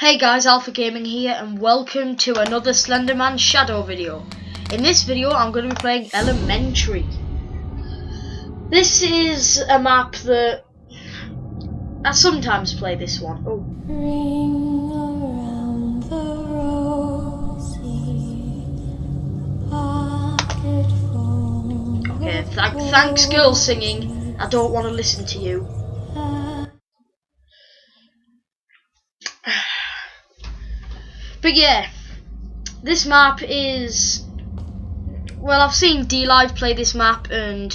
Hey guys, Alpha Gaming here and welcome to another Slenderman Shadow video. In this video I'm going to be playing Elementary. This is a map that I sometimes play this one. Oh. Ring around the rosy. Okay, th thanks girl singing. I don't want to listen to you. But yeah, this map is well, I've seen D Live play this map and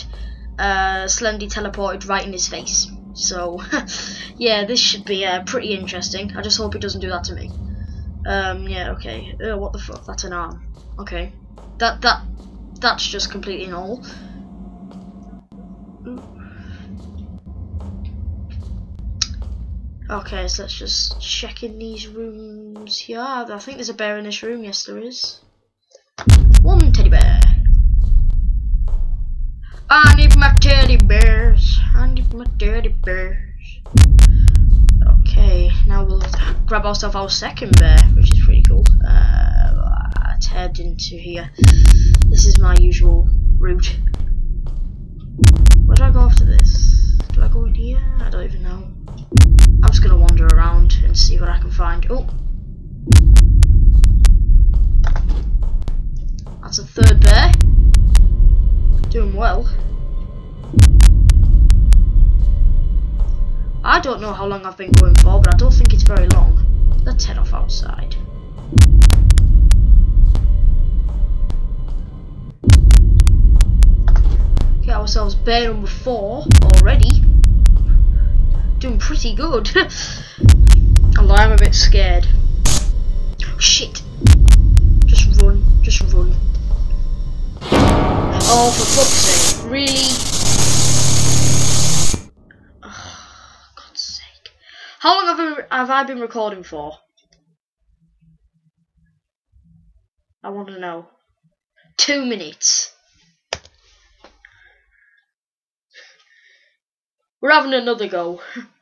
uh, Slendy teleported right in his face. So yeah, this should be uh, pretty interesting. I just hope he doesn't do that to me. Um, yeah, okay. Uh, what the fuck? That's an arm. Okay, that that that's just completely normal. Okay, so let's just check in these rooms. Yeah, I think there's a bear in this room. Yes, there is. One teddy bear. I need my teddy bears. I need my teddy bears. Okay, now we'll grab ourselves our second bear, which is pretty cool. Uh, let's head into here. This is my usual route. Where do I go after this? And see what I can find. Oh, that's a third bear. Doing well. I don't know how long I've been going for, but I don't think it's very long. Let's head off outside. Get ourselves bear number four already doing pretty good. Although I'm a bit scared. Shit. Just run. Just run. Oh, for fuck's sake. Really? Oh, God's sake. How long have I, have I been recording for? I want to know. Two minutes. We're having another go.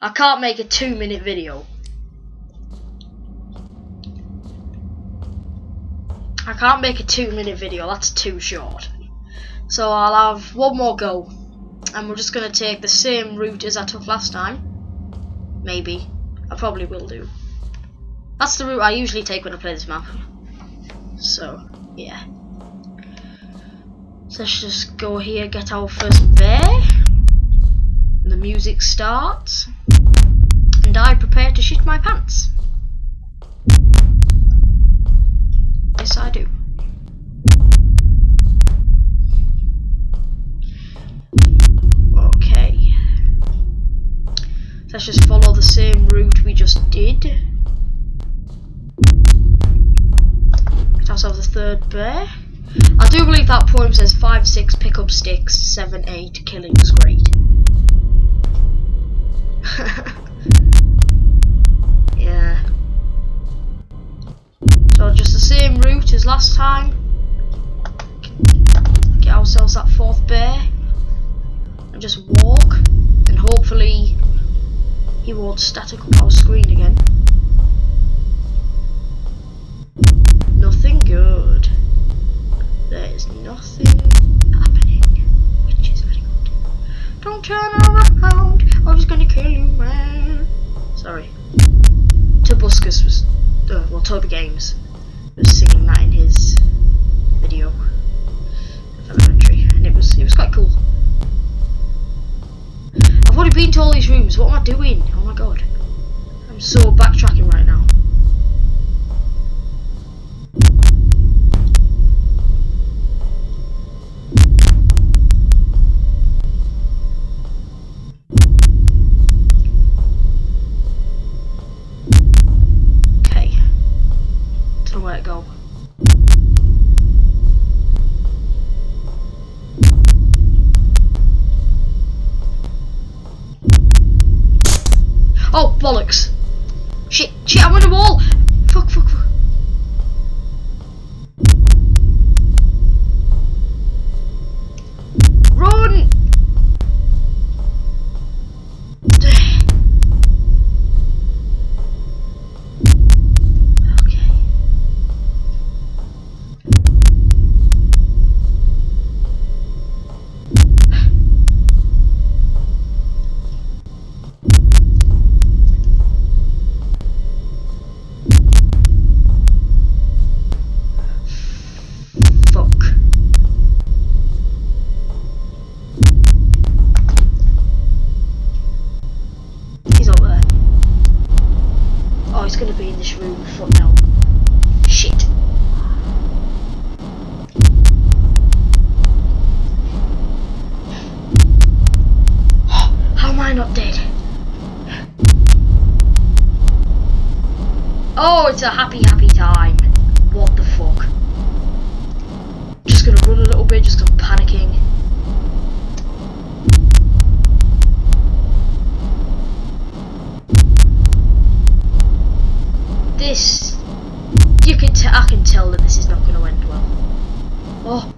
I can't make a two minute video. I can't make a two minute video, that's too short. So I'll have one more go. And we're just going to take the same route as I took last time. Maybe. I probably will do. That's the route I usually take when I play this map. So, yeah. So let's just go here, get our first bear. The music starts and I prepare to shit my pants. Yes, I do. Okay. Let's just follow the same route we just did. Get ourselves a third bear. I do believe that poem says 5, 6, pick up sticks, 7, 8, killing's great. last time. Get ourselves that fourth bear. And just walk. And hopefully he won't static up our screen again. Nothing good. There is nothing happening. Which is very good. Don't turn around. I was gonna kill you, man. Sorry. Tobuscus was, uh, well, Toby Games was singing that in his video of Elementary, and it was it was quite cool. I've already been to all these rooms. What am I doing? Oh my god, I'm so backtracking right now. To go. Oh, bollocks. Shit, shit, I'm on a wall. Room. Fuck no. Shit. How am I not dead? Oh, it's a happy, happy time. What the fuck? Just gonna run a little bit, just 'cause I'm panicking. This, you can t I can tell that this is not gonna end well. Oh,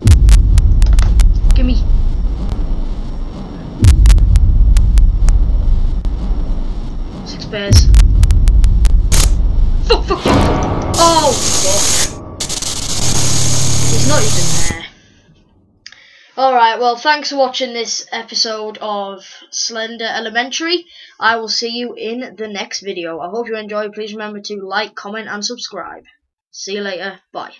give me. Six bears. Fuck, fuck, fuck, fuck. Oh, fuck. He's not even there. Alright, well, thanks for watching this episode of Slender Elementary. I will see you in the next video. I hope you enjoyed. Please remember to like, comment, and subscribe. See you later. Bye.